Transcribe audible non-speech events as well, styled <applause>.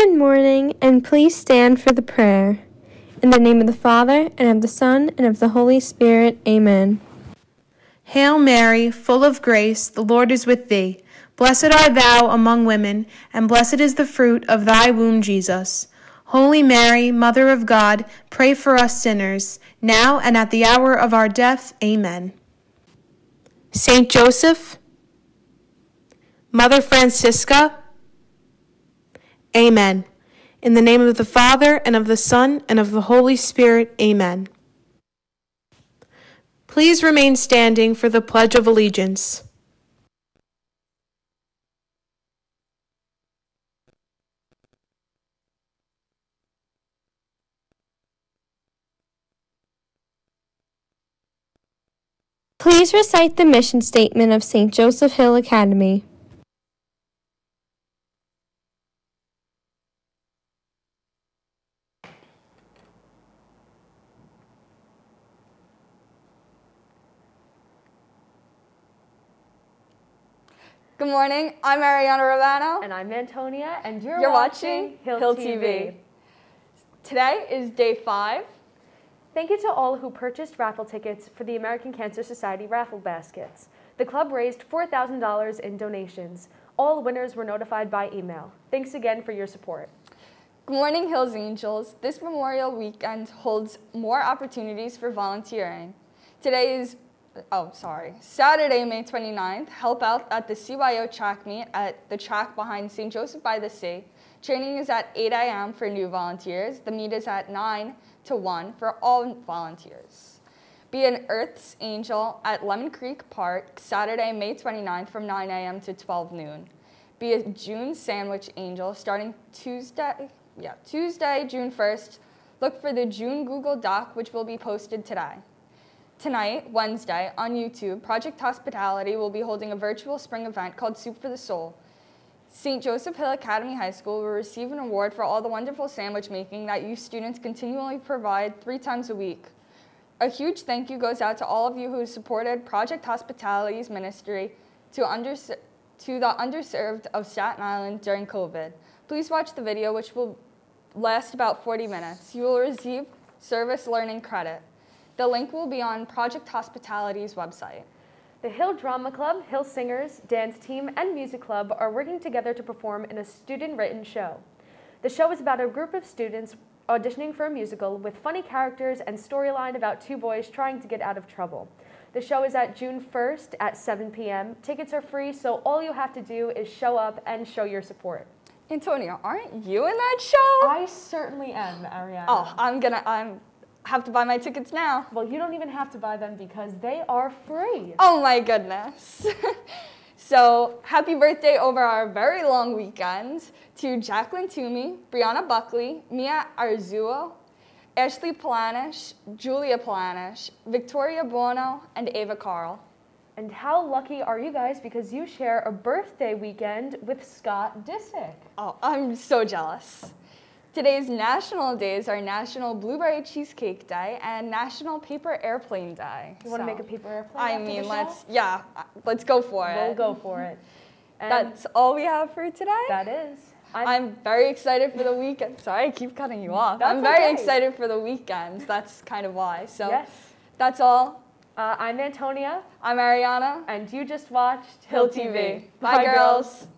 Good morning, and please stand for the prayer. In the name of the Father, and of the Son, and of the Holy Spirit, amen. Hail Mary, full of grace, the Lord is with thee. Blessed art thou among women, and blessed is the fruit of thy womb, Jesus. Holy Mary, Mother of God, pray for us sinners, now and at the hour of our death. Amen. Saint Joseph, Mother Francisca, Amen. In the name of the Father, and of the Son, and of the Holy Spirit, Amen. Please remain standing for the Pledge of Allegiance. Please recite the mission statement of St. Joseph Hill Academy. Good morning. I'm Ariana Romano. And I'm Antonia, and you're, You're watching, watching Hill, Hill TV. TV. Today is day five. Thank you to all who purchased raffle tickets for the American Cancer Society raffle baskets. The club raised $4,000 in donations. All winners were notified by email. Thanks again for your support. Good morning, Hills Angels. This Memorial Weekend holds more opportunities for volunteering. Today is, oh, sorry, Saturday, May 29th, help out at the CYO track meet at the track behind St. Joseph by the Sea. Training is at 8 a.m. for new volunteers. The meet is at 9 to 1 for all volunteers. Be an Earth's Angel at Lemon Creek Park Saturday, May 29th from 9 a.m. to 12 noon. Be a June Sandwich Angel starting Tuesday, yeah, Tuesday, June 1st. Look for the June Google Doc, which will be posted today. Tonight, Wednesday, on YouTube, Project Hospitality will be holding a virtual spring event called Soup for the Soul. St. Joseph Hill Academy High School will receive an award for all the wonderful sandwich making that you students continually provide three times a week. A huge thank you goes out to all of you who supported Project Hospitality's ministry to, to the underserved of Staten Island during COVID. Please watch the video, which will last about 40 minutes. You will receive service learning credit. The link will be on Project Hospitality's website. The Hill Drama Club, Hill Singers, Dance Team, and Music Club are working together to perform in a student written show. The show is about a group of students auditioning for a musical with funny characters and storyline about two boys trying to get out of trouble. The show is at June 1st at 7 p.m. Tickets are free, so all you have to do is show up and show your support. Antonio, aren't you in that show? I certainly am, Ariana. oh, I'm gonna, I'm, have to buy my tickets now. Well, you don't even have to buy them because they are free. Oh my goodness. <laughs> so happy birthday over our very long weekend to Jacqueline Toomey, Brianna Buckley, Mia Arzuo, Ashley Planish, Julia Planish, Victoria Buono, and Ava Carl. And how lucky are you guys because you share a birthday weekend with Scott Disick. Oh, I'm so jealous. Today's national days are National Blueberry Cheesecake Day and National Paper Airplane Day. You want to So, make a paper airplane? I mean, let's, yeah, let's go for it. We'll go for it. <laughs> And That's all we have for today. that is. I'm, I'm very excited for the weekend. Sorry, I keep cutting you off. That's I'm very okay. excited for the weekend. That's kind of why. So yes. that's all. Uh, I'm Antonia, I'm Ariana. and you just watched Hill TV. Bye, girls.